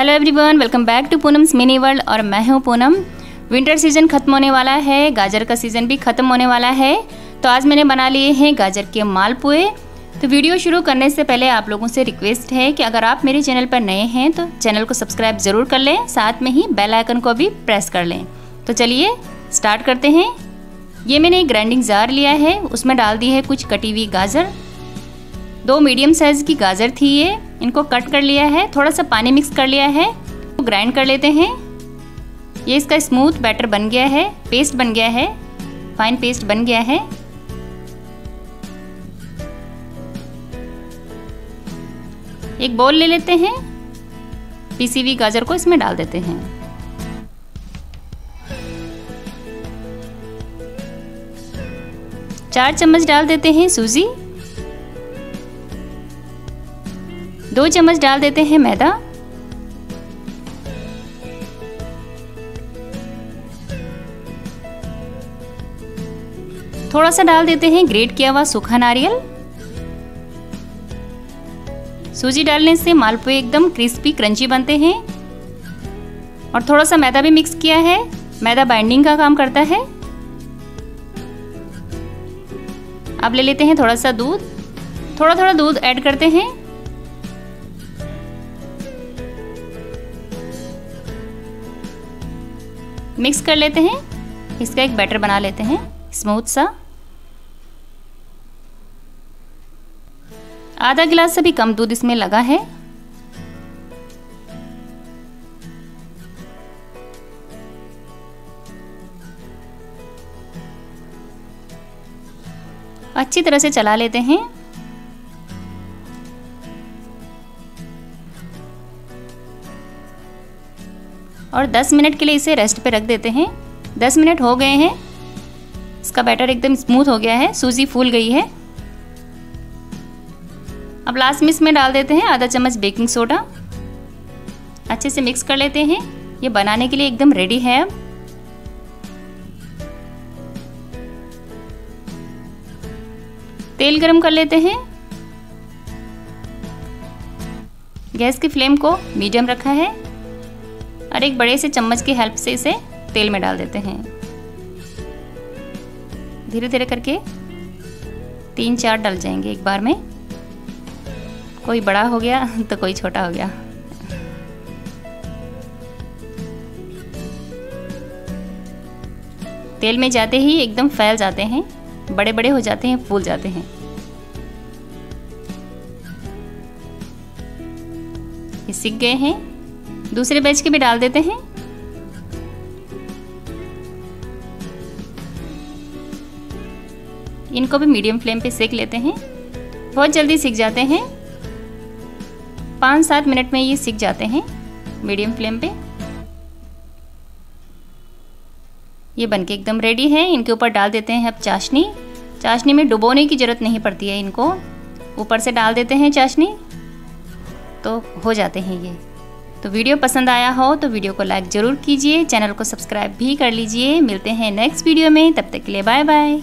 Hello everyone welcome back to Poonam's mini world और मैं हूँ पूनम विंटर सीज़न खत्म होने वाला है, गाजर का सीज़न भी ख़त्म होने वाला है। तो आज मैंने बना लिए हैं गाजर के मालपुए। तो वीडियो शुरू करने से पहले आप लोगों से रिक्वेस्ट है कि अगर आप मेरे चैनल पर नए हैं तो चैनल को सब्सक्राइब ज़रूर कर लें, साथ में ही बेल आइकन को भी प्रेस कर लें। तो चलिए स्टार्ट करते हैं। ये मैंने एक ग्राइंडिंग जार लिया है, उसमें डाल दी है कुछ कटी हुई गाजर। दो मीडियम साइज़ की गाजर थी ये। इनको कट कर लिया है, थोड़ा सा पानी मिक्स कर लिया है तो ग्राइंड कर लेते हैं। ये इसका स्मूथ बैटर बन गया है पेस्ट बन गया है फाइन पेस्ट बन गया है। एक बोल ले लेते हैं, पीसी हुई गाजर को इसमें डाल देते हैं। चार चम्मच डाल देते हैं, सूजी। दो चम्मच डाल देते हैं मैदा। थोड़ा सा डाल देते हैं ग्रेट किया हुआ सूखा नारियल। सूजी डालने से मालपुए एकदम क्रिस्पी, क्रंची बनते हैं। और थोड़ा सा मैदा भी मिक्स किया है। मैदा बाइंडिंग का काम करता है। अब ले लेते हैं थोड़ा सा दूध। थोड़ा थोड़ा दूध ऐड करते हैं। मिक्स कर लेते हैं। इसका एक बैटर बना लेते हैं, स्मूथ सा। आधा गिलास से भी कम दूध इसमें लगा है। अच्छी तरह से चला लेते हैं। और 10 मिनट के लिए इसे रेस्ट पे रख देते हैं। 10 मिनट हो गए हैं। इसका बैटर एकदम स्मूथ हो गया है। सूजी फूल गई है। अब लास्ट में इसमें डाल देते हैं आधा चम्मच बेकिंग सोडा अच्छे से मिक्स कर लेते हैं। ये बनाने के लिए एकदम रेडी है अब। तेल गरम कर लेते हैं। गैस की फ्लेम को मीडियम रखा है। और एक बड़े से चम्मच की हेल्प से इसे तेल में डाल देते हैं। धीरे धीरे करके तीन चार डल जाएँगे एक बार में। कोई बड़ा हो गया तो कोई छोटा हो गया। तेल में जाते ही एकदम फैल जाते हैं बड़े बड़े हो जाते हैं, फूल जाते हैं। ये सीख गए हैं। दूसरे बैच के भी डाल देते हैं। इनको भी मीडियम फ्लेम पे सेक लेते हैं। बहुत जल्दी सीख जाते हैं। पाँच सात मिनट में ये सीख जाते हैं मीडियम फ्लेम पे। ये बनके एकदम रेडी है। इनके ऊपर डाल देते हैं अब चाशनी। चाशनी में डुबोने की ज़रूरत नहीं पड़ती है इनको। ऊपर से डाल देते हैं चाशनी। तो हो जाते हैं ये। तो वीडियो पसंद आया हो तो वीडियो को लाइक ज़रूर कीजिए, चैनल को सब्सक्राइब भी कर लीजिए। मिलते हैं नेक्स्ट वीडियो में, तब तक के लिए बाय बाय।